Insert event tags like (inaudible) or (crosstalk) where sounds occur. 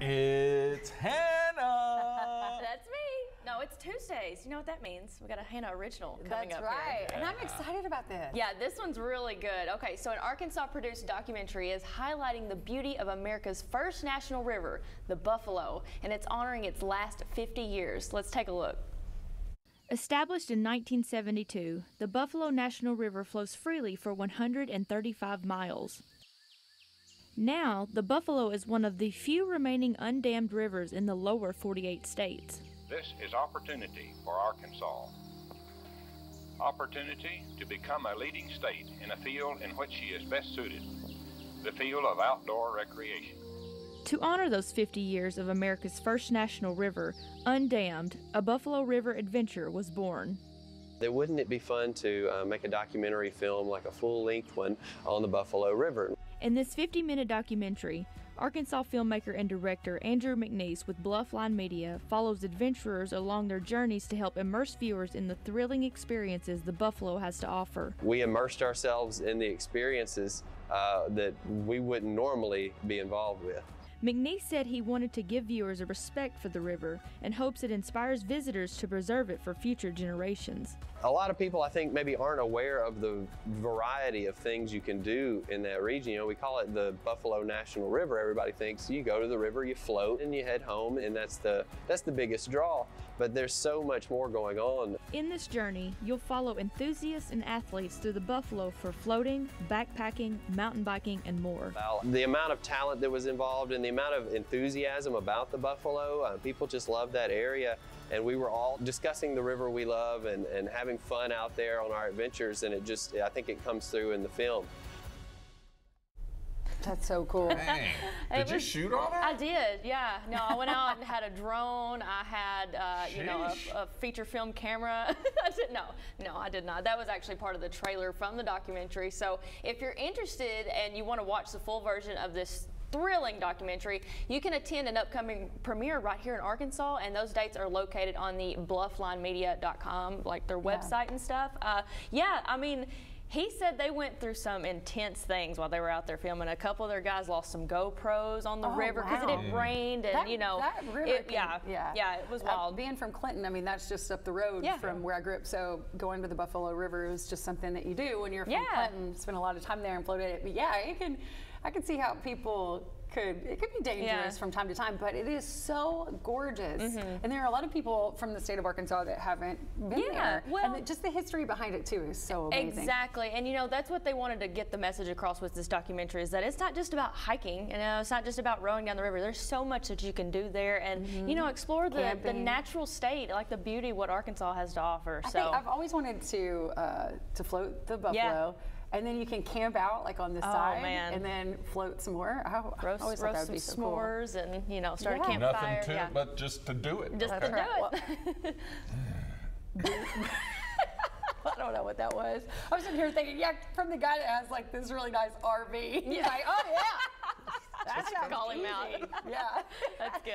It's Hannah. (laughs) That's me. No, it's Tuesdays. You know what that means? We got a Hannah original coming That's up right. here. And I'm excited about this. Yeah, this one's really good. Okay, so an Arkansas produced documentary is highlighting the beauty of America's first national river, the Buffalo, and it's honoring its last 50 years. Let's take a look. Established in 1972, the Buffalo National River flows freely for 135 miles. Now, the Buffalo is one of the few remaining undammed rivers in the lower 48 states. This is opportunity for Arkansas. Opportunity to become a leading state in a field in which she is best suited the field of outdoor recreation. To honor those 50 years of America's first national river, Undammed, a Buffalo River adventure was born. Then wouldn't it be fun to uh, make a documentary film, like a full length one, on the Buffalo River? In this 50 minute documentary, Arkansas filmmaker and director Andrew McNeece with Bluffline Media follows adventurers along their journeys to help immerse viewers in the thrilling experiences the Buffalo has to offer. We immersed ourselves in the experiences uh, that we wouldn't normally be involved with. McNeece said he wanted to give viewers a respect for the river and hopes it inspires visitors to preserve it for future generations. A lot of people, I think, maybe aren't aware of the variety of things you can do in that region. You know, we call it the Buffalo National River. Everybody thinks you go to the river, you float, and you head home, and that's the that's the biggest draw. But there's so much more going on. In this journey, you'll follow enthusiasts and athletes through the Buffalo for floating, backpacking, mountain biking, and more. The amount of talent that was involved and the amount of enthusiasm about the Buffalo, uh, people just love that area. And we were all discussing the river we love and, and having fun out there on our adventures. And it just, I think it comes through in the film. That's so cool. Dang. (laughs) Did It you shoot on her? I did, yeah. No, I went out and had a drone. I had, uh, you know, a, a feature film camera. (laughs) I said no, no, I did not. That was actually part of the trailer from the documentary. So if you're interested and you want to watch the full version of this thrilling documentary, you can attend an upcoming premiere right here in Arkansas, and those dates are located on the blufflinemedia.com, like their website and stuff. Uh, yeah, I mean. He said they went through some intense things while they were out there filming. A couple of their guys lost some GoPros on the Oh, river because wow. it rained, and That- you know, that river it, can- yeah, yeah, yeah, it was Uh, wild. being from Clinton, I mean, that's just up the road Yeah. from where I grew up. So going to the Buffalo River is just something that you do when you're from Yeah. Clinton. Spend a lot of time there and floated it. But yeah, it can. I can see how people could. It could be dangerous Yeah. from time to time, but it is so gorgeous. Mm-hmm. And there are a lot of people from the state of Arkansas that haven't been Yeah, there. well- and the, just the history behind it too is so amazing. Exactly, and you know that's what they wanted to get the message across with this documentary is that it's not just about hiking, you know, it's not just about rowing down the river. There's so much that you can do there, and you know, explore the, the natural state, like the beauty what Arkansas has to offer. I so think I've always wanted to uh, to float the buffalo. Yeah. And then you can camp out like on the Oh, side man. and then float some more. I, I roast, that roast some be so cool. s'mores and you know start Yeah. a campfire. Nothing to yeah. it but just to do it. Just okay. to do it. (laughs) I don't know what that was. I was sitting here thinking, yeah, from the guy that has like this really nice RV. He's like, oh yeah, (laughs) that sounds Call him out. Yeah. (laughs) That's good.